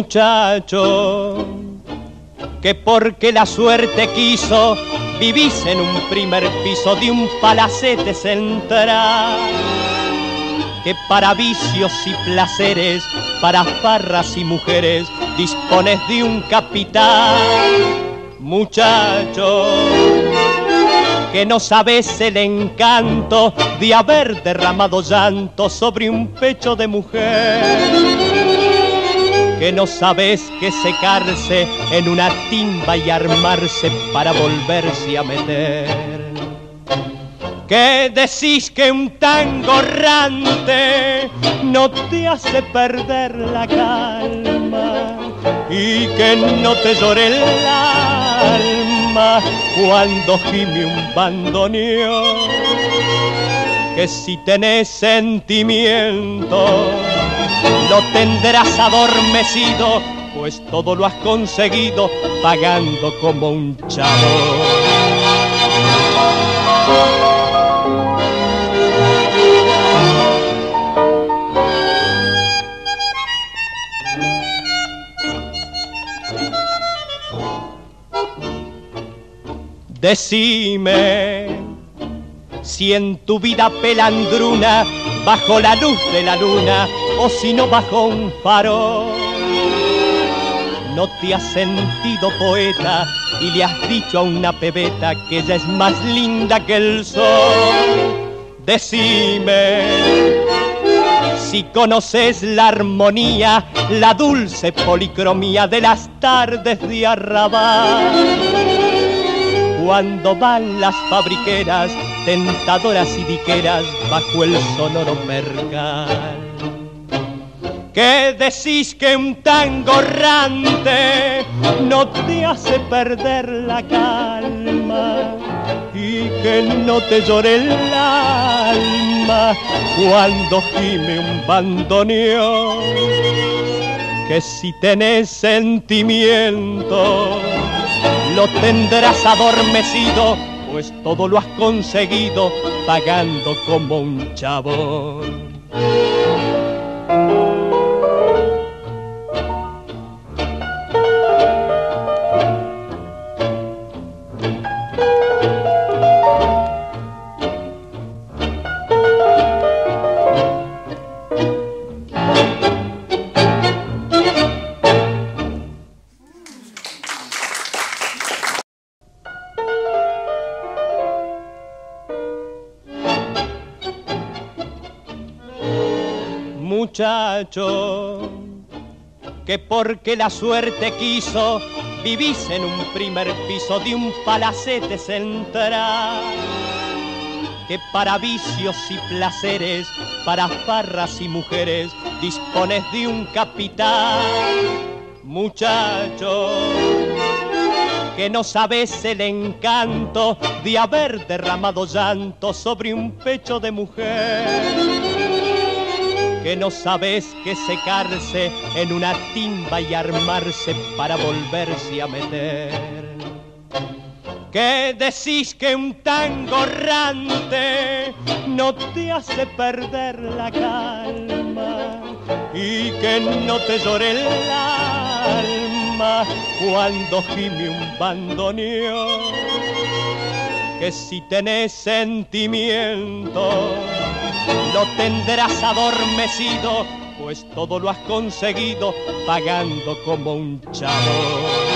Muchacho, que porque la suerte quiso, vivís en un primer piso de un palacete central. Que para vicios y placeres, para farras y mujeres, dispones de un capital. Muchacho, que no sabes el encanto de haber derramado llanto sobre un pecho de mujer no sabes que secarse en una timba y armarse para volverse a meter. Que decís que un tango errante no te hace perder la calma y que no te llore el alma cuando gime un bandoneón. Que si tenés sentimiento lo tendrás adormecido, pues todo lo has conseguido pagando como un chavo. Decime si en tu vida pelandruna, bajo la luz de la luna, o si no bajo un faro. No te has sentido poeta y le has dicho a una pebeta que ella es más linda que el sol. Decime si conoces la armonía, la dulce policromía de las tardes de arrabal. Cuando van las fabriqueras, tentadoras y diqueras bajo el sonoro mercal que decís que un tango errante no te hace perder la calma y que no te llore el alma cuando gime un bandoneón. Que si tenés sentimiento lo tendrás adormecido pues todo lo has conseguido pagando como un chabón muchacho, que porque la suerte quiso, vivís en un primer piso de un palacete central, que para vicios y placeres, para farras y mujeres, dispones de un capital, muchacho que no sabes el encanto de haber derramado llanto sobre un pecho de mujer que no sabes que secarse en una timba y armarse para volverse a meter. Que decís que un tango errante no te hace perder la calma y que no te llore el alma cuando gime un bandoneón. Que si tenés sentimiento lo tendrás adormecido, pues todo lo has conseguido pagando como un chavo.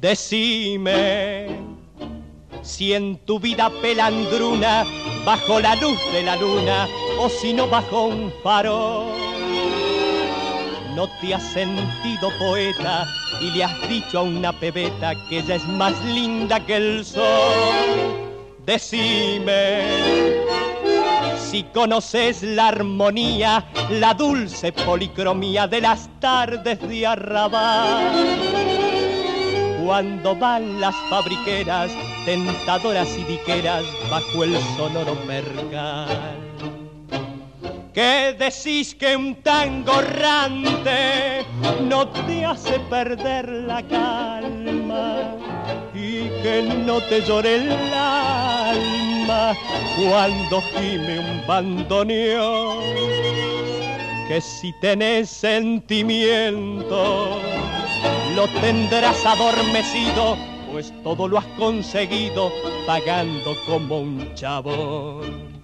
Decime si en tu vida pelandruna, bajo la luz de la luna, o si no bajo un faro. No te has sentido poeta y le has dicho a una pebeta que ella es más linda que el sol. Decime si conoces la armonía, la dulce policromía de las tardes de arrabal. Cuando van las fabriqueras, tentadoras y diqueras bajo el sonoro mercal que decís que un tango errante no te hace perder la calma y que no te llore el alma cuando gime un bandoneón. Que si tenés sentimiento, lo tendrás adormecido, pues todo lo has conseguido pagando como un chabón.